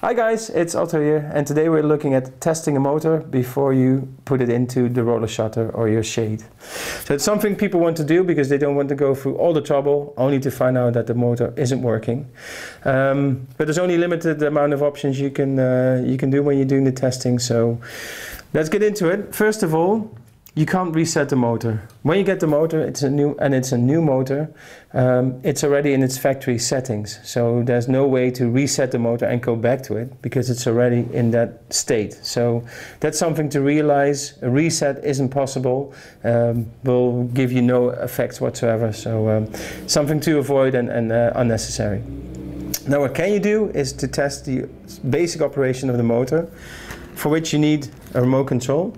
Hi guys, it's Otto here and today we're looking at testing a motor before you put it into the roller shutter or your shade. So it's something people want to do because they don't want to go through all the trouble only to find out that the motor isn't working. Um, but there's only limited amount of options you can, uh, you can do when you're doing the testing so let's get into it. First of all, you can't reset the motor. When you get the motor, it's a new and it's a new motor. Um, it's already in its factory settings, so there's no way to reset the motor and go back to it because it's already in that state. So that's something to realize. A reset isn't possible. Um, will give you no effects whatsoever. So um, something to avoid and, and uh, unnecessary. Now, what can you do is to test the basic operation of the motor for which you need a remote control.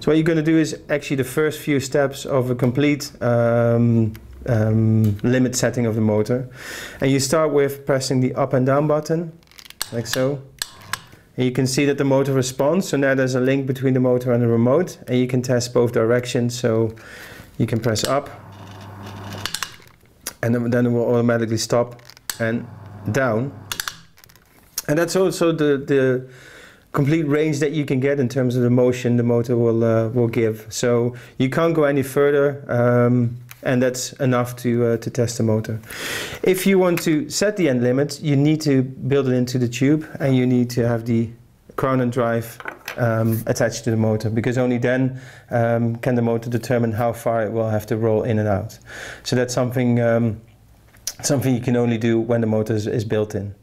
So what you're going to do is actually the first few steps of a complete um, um, limit setting of the motor. And you start with pressing the up and down button, like so. And you can see that the motor responds, so now there's a link between the motor and the remote, and you can test both directions, so you can press up, and then it will automatically stop and down. And that's also the, the complete range that you can get in terms of the motion the motor will uh, will give. So you can't go any further, um, and that's enough to uh, to test the motor. If you want to set the end limit, you need to build it into the tube, and you need to have the crown and drive um, attached to the motor because only then um, can the motor determine how far it will have to roll in and out. So that's something um, something you can only do when the motor is, is built in.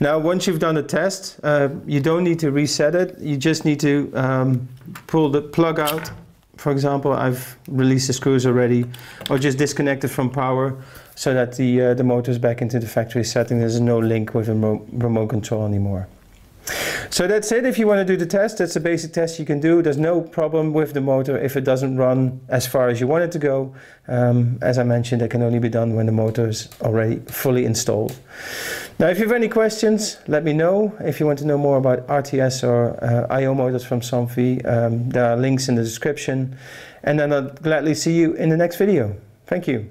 Now, once you've done the test, uh, you don't need to reset it. You just need to um, pull the plug out. For example, I've released the screws already, or just disconnect it from power so that the, uh, the motor is back into the factory setting. There's no link with a remote control anymore. So that's it. If you want to do the test, that's a basic test you can do. There's no problem with the motor if it doesn't run as far as you want it to go. Um, as I mentioned, it can only be done when the motor is already fully installed. Now, if you have any questions, let me know. If you want to know more about RTS or uh, IO motors from Somfy, um, there are links in the description. And then I'll gladly see you in the next video. Thank you.